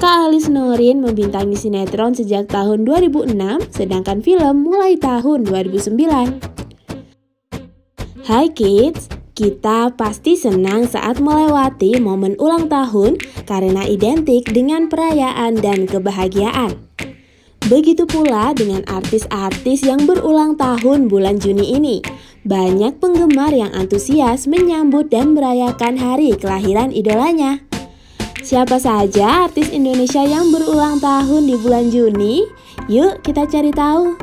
Kak Alis Norin membintangi sinetron sejak tahun 2006, sedangkan film mulai tahun 2009. Hai kids, kita pasti senang saat melewati momen ulang tahun karena identik dengan perayaan dan kebahagiaan. Begitu pula dengan artis-artis yang berulang tahun bulan Juni ini. Banyak penggemar yang antusias menyambut dan merayakan hari kelahiran idolanya. Siapa saja artis Indonesia yang berulang tahun di bulan Juni? Yuk kita cari tahu.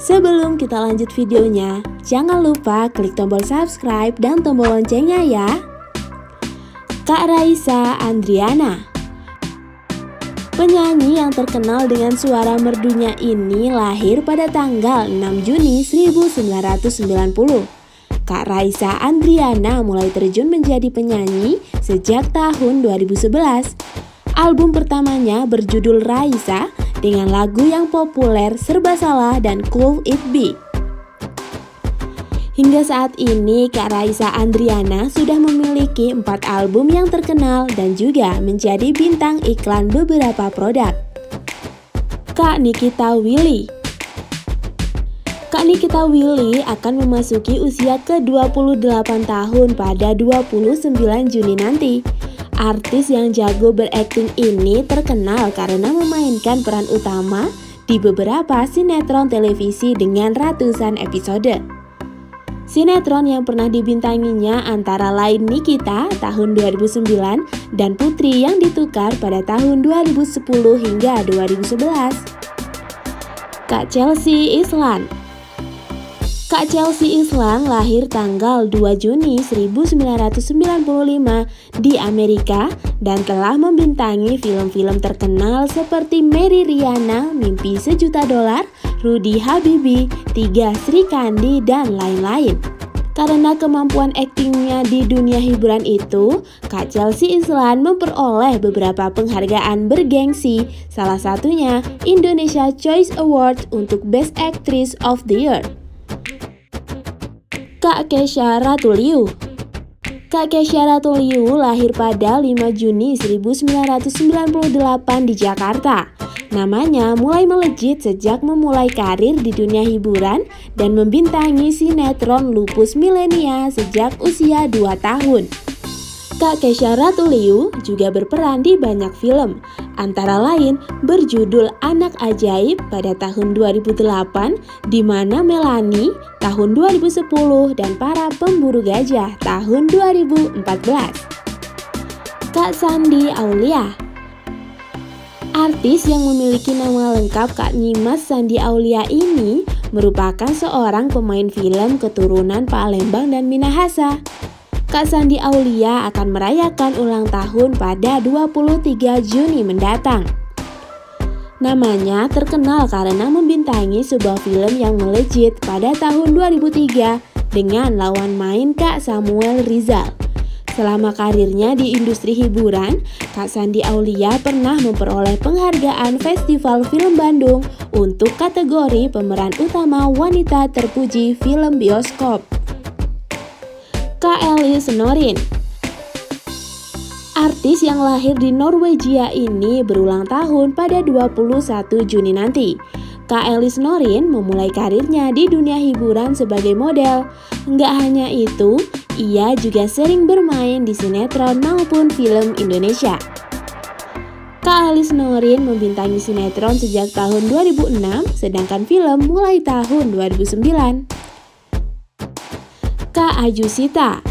Sebelum kita lanjut videonya, jangan lupa klik tombol subscribe dan tombol loncengnya ya. Kak Raisa Andriana Penyanyi yang terkenal dengan suara merdunya ini lahir pada tanggal 6 Juni 1990. Kak Raisa Andriana mulai terjun menjadi penyanyi sejak tahun 2011. Album pertamanya berjudul Raisa dengan lagu yang populer Serba Salah dan Cool It Be. Hingga saat ini, Kak Raisa Andriana sudah memiliki empat album yang terkenal dan juga menjadi bintang iklan beberapa produk. Kak Nikita Willy Kak Nikita Willy akan memasuki usia ke-28 tahun pada 29 Juni nanti. Artis yang jago berakting ini terkenal karena memainkan peran utama di beberapa sinetron televisi dengan ratusan episode. Sinetron yang pernah dibintanginya antara lain Nikita tahun 2009 dan Putri yang ditukar pada tahun 2010 hingga 2011. Kak Chelsea Islan Kak Chelsea Islan lahir tanggal 2 Juni 1995 di Amerika dan telah membintangi film-film terkenal seperti Mary Riana, Mimpi Sejuta Dolar, Rudy Habibi, Tiga Sri Kandi, dan lain-lain. Karena kemampuan aktingnya di dunia hiburan itu, Kak Chelsea Islan memperoleh beberapa penghargaan bergengsi, salah satunya Indonesia Choice Award untuk Best Actress of the Year. Kak Kesha Ratuliu Kak Kesha Ratuliu lahir pada 5 Juni 1998 di Jakarta. Namanya mulai melejit sejak memulai karir di dunia hiburan dan membintangi sinetron Lupus Milenia sejak usia 2 tahun. Kak Kesha Ratuliu juga berperan di banyak film, antara lain berjudul Anak Ajaib pada tahun 2008 di mana Melani tahun 2010 dan Para Pemburu Gajah tahun 2014. Kak Sandi Aulia Artis yang memiliki nama lengkap Kak Nyimas Sandi Aulia ini merupakan seorang pemain film keturunan Palembang dan Minahasa. Kak Sandi Aulia akan merayakan ulang tahun pada 23 Juni mendatang. Namanya terkenal karena membintangi sebuah film yang melejit pada tahun 2003 dengan lawan main Kak Samuel Rizal. Selama karirnya di industri hiburan, Kak Sandi Aulia pernah memperoleh penghargaan Festival Film Bandung untuk kategori pemeran utama wanita terpuji film bioskop. KLI Senorin. Artis yang lahir di Norwegia ini berulang tahun pada 21 Juni nanti. KLI Snorin memulai karirnya di dunia hiburan sebagai model. Enggak hanya itu, ia juga sering bermain di sinetron maupun film Indonesia. Kak Norin membintangi sinetron sejak tahun 2006, sedangkan film mulai tahun 2009. Kak Ayusita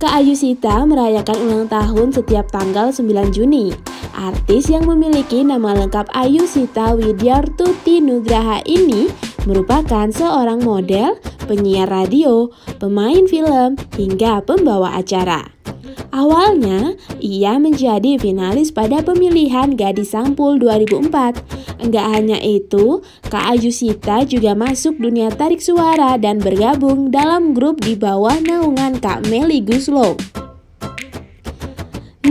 Kak Ayusita merayakan ulang tahun setiap tanggal 9 Juni. Artis yang memiliki nama lengkap Ayusita Widyartuti Nugraha ini merupakan seorang model, penyiar radio, pemain film, hingga pembawa acara. Awalnya, ia menjadi finalis pada pemilihan Gadis Sampul 2004. Enggak hanya itu, Kak Ayusita juga masuk dunia tarik suara dan bergabung dalam grup di bawah naungan Kak Meli Guslow.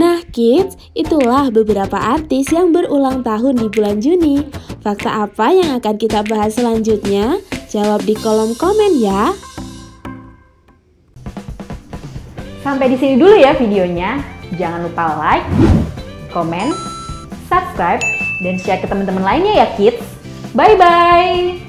Nah kids, itulah beberapa artis yang berulang tahun di bulan Juni. Fakta apa yang akan kita bahas selanjutnya? Jawab di kolom komen ya. Sampai di sini dulu ya videonya. Jangan lupa like, komen, subscribe, dan share ke teman-teman lainnya ya kids. Bye-bye!